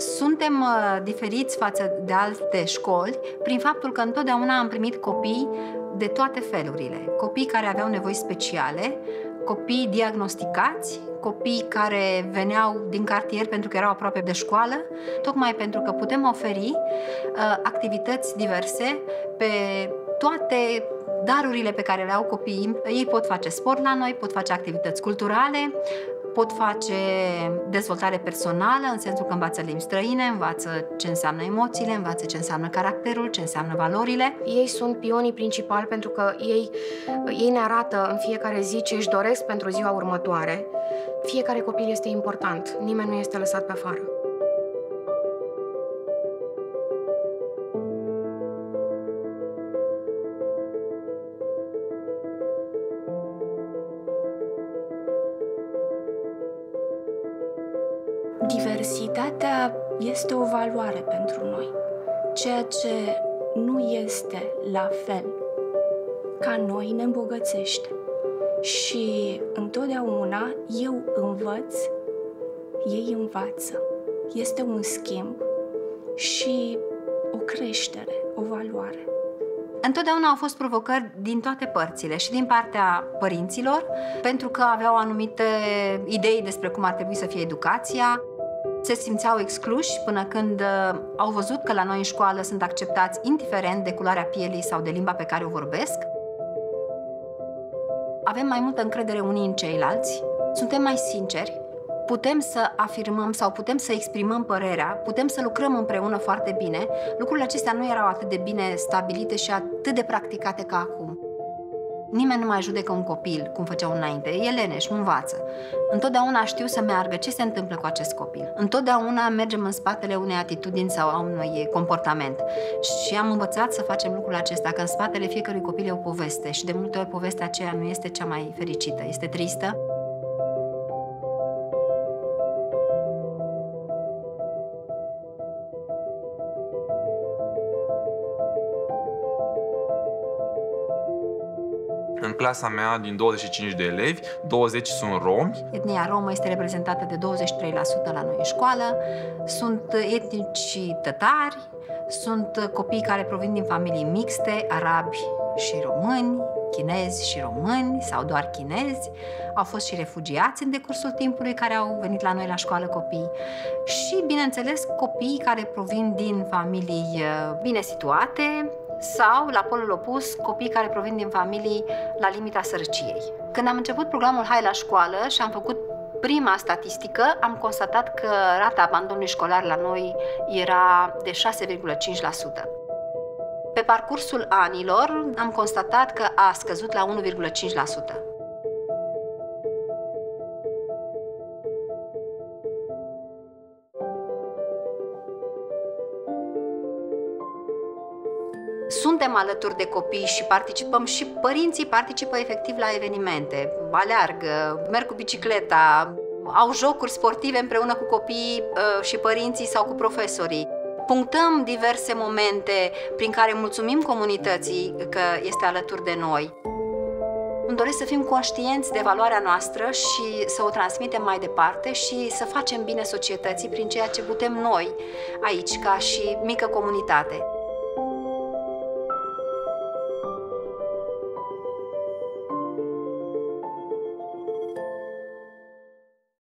Suntem uh, diferiți față de alte școli prin faptul că întotdeauna am primit copii de toate felurile. Copii care aveau nevoi speciale, copii diagnosticați, copii care veneau din cartier pentru că erau aproape de școală, tocmai pentru că putem oferi uh, activități diverse pe toate darurile pe care le au copiii. Ei pot face sport la noi, pot face activități culturale, pot face dezvoltare personală, în sensul că învață limbi străine, învață ce înseamnă emoțiile, învață ce înseamnă caracterul, ce înseamnă valorile. Ei sunt pionii principali pentru că ei, ei ne arată în fiecare zi ce își doresc pentru ziua următoare. Fiecare copil este important, nimeni nu este lăsat pe afară. Diversitatea este o valoare pentru noi. Ceea ce nu este la fel ca noi ne îmbogățește. Și întotdeauna eu învăț, ei învață. Este un schimb și o creștere, o valoare. Întotdeauna au fost provocări din toate părțile și din partea părinților, pentru că aveau anumite idei despre cum ar trebui să fie educația, se simțeau excluși până când uh, au văzut că la noi în școală sunt acceptați indiferent de culoarea pielii sau de limba pe care o vorbesc. Avem mai multă încredere unii în ceilalți, suntem mai sinceri, putem să afirmăm sau putem să exprimăm părerea, putem să lucrăm împreună foarte bine. Lucrurile acestea nu erau atât de bine stabilite și atât de practicate ca acum. Nimeni nu mai judecă un copil cum făceau înainte. E leneș, nu învață. Întotdeauna știu să meargă ce se întâmplă cu acest copil. Întotdeauna mergem în spatele unei atitudini sau a unui comportament. Și am învățat să facem lucrul acesta, că în spatele fiecărui copil e o poveste și de multe ori povestea aceea nu este cea mai fericită, este tristă. În clasa mea, din 25 de elevi, 20 sunt romi. Etnia romă este reprezentată de 23% la noi în școală. Sunt etnici tătari, sunt copii care provin din familii mixte, arabi și români, chinezi și români sau doar chinezi. Au fost și refugiați în decursul timpului care au venit la noi la școală copii și, bineînțeles, copii care provin din familii uh, bine situate, sau, la polul opus, copii care provin din familii la limita sărăciei. Când am început programul Hai la școală și am făcut prima statistică, am constatat că rata abandonului școlar la noi era de 6,5%. Pe parcursul anilor am constatat că a scăzut la 1,5%. Suntem alături de copii și participăm și părinții participă efectiv la evenimente, aleargă, merg cu bicicleta, au jocuri sportive împreună cu copiii uh, și părinții sau cu profesorii. Punctăm diverse momente prin care mulțumim comunității că este alături de noi. Îmi doresc să fim conștienți de valoarea noastră și să o transmitem mai departe și să facem bine societății prin ceea ce putem noi aici, ca și mică comunitate.